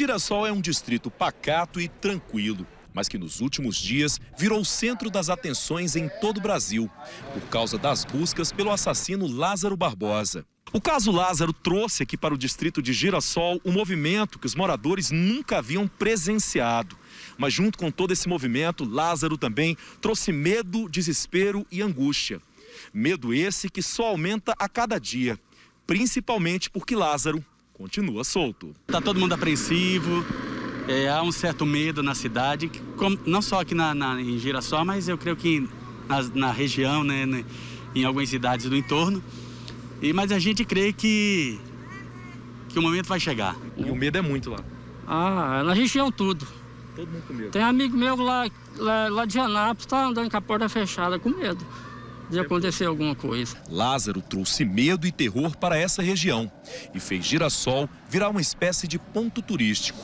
Girassol é um distrito pacato e tranquilo, mas que nos últimos dias virou o centro das atenções em todo o Brasil, por causa das buscas pelo assassino Lázaro Barbosa. O caso Lázaro trouxe aqui para o distrito de Girassol um movimento que os moradores nunca haviam presenciado. Mas junto com todo esse movimento, Lázaro também trouxe medo, desespero e angústia. Medo esse que só aumenta a cada dia, principalmente porque Lázaro continua solto. Está todo mundo apreensivo, é, há um certo medo na cidade, como, não só aqui na, na, em Girassol, mas eu creio que na, na região, né, né, em algumas cidades do entorno. E, mas a gente crê que, que o momento vai chegar. E o medo é muito lá. Ah, na região tudo. Todo mundo com medo. Tem amigo meu lá, lá, lá de Anápolis, tá andando com a porta fechada com medo de acontecer alguma coisa. Lázaro trouxe medo e terror para essa região e fez Girassol virar uma espécie de ponto turístico.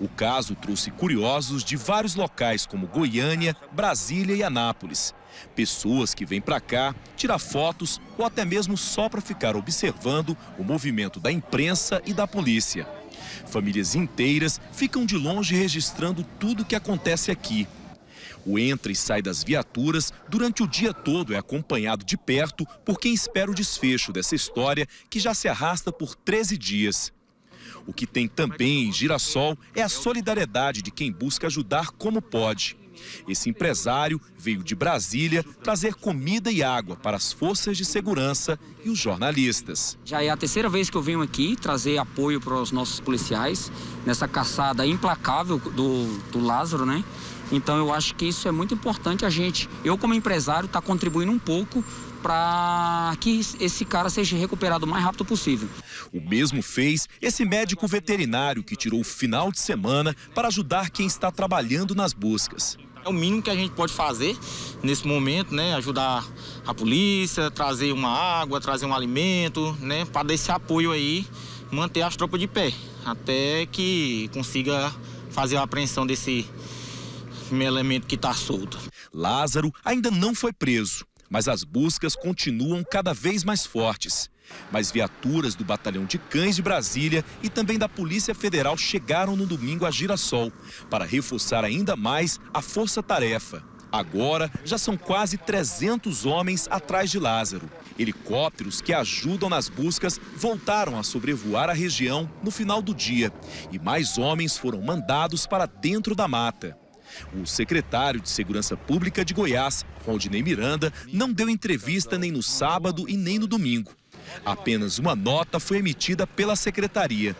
O caso trouxe curiosos de vários locais, como Goiânia, Brasília e Anápolis. Pessoas que vêm para cá tirar fotos ou até mesmo só para ficar observando o movimento da imprensa e da polícia. Famílias inteiras ficam de longe registrando tudo o que acontece aqui. O entra e sai das viaturas durante o dia todo é acompanhado de perto por quem espera o desfecho dessa história que já se arrasta por 13 dias. O que tem também em Girassol é a solidariedade de quem busca ajudar como pode. Esse empresário veio de Brasília trazer comida e água para as forças de segurança e os jornalistas. Já é a terceira vez que eu venho aqui trazer apoio para os nossos policiais nessa caçada implacável do, do Lázaro, né? Então eu acho que isso é muito importante a gente, eu como empresário, estar tá contribuindo um pouco para que esse cara seja recuperado o mais rápido possível. O mesmo fez esse médico veterinário que tirou o final de semana para ajudar quem está trabalhando nas buscas. É o mínimo que a gente pode fazer nesse momento, né? Ajudar a polícia, trazer uma água, trazer um alimento, né? Para dar esse apoio aí, manter as tropas de pé, até que consiga fazer a apreensão desse elemento que está solto. Lázaro ainda não foi preso, mas as buscas continuam cada vez mais fortes. Mas viaturas do Batalhão de Cães de Brasília e também da Polícia Federal chegaram no domingo a Girassol para reforçar ainda mais a força-tarefa. Agora já são quase 300 homens atrás de Lázaro. Helicópteros que ajudam nas buscas voltaram a sobrevoar a região no final do dia e mais homens foram mandados para dentro da mata. O secretário de Segurança Pública de Goiás, Rondinei Miranda, não deu entrevista nem no sábado e nem no domingo. Apenas uma nota foi emitida pela secretaria.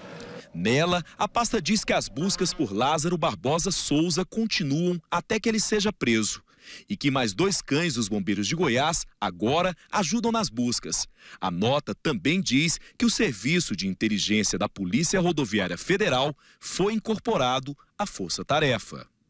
Nela, a pasta diz que as buscas por Lázaro Barbosa Souza continuam até que ele seja preso e que mais dois cães dos bombeiros de Goiás agora ajudam nas buscas. A nota também diz que o Serviço de Inteligência da Polícia Rodoviária Federal foi incorporado à Força Tarefa.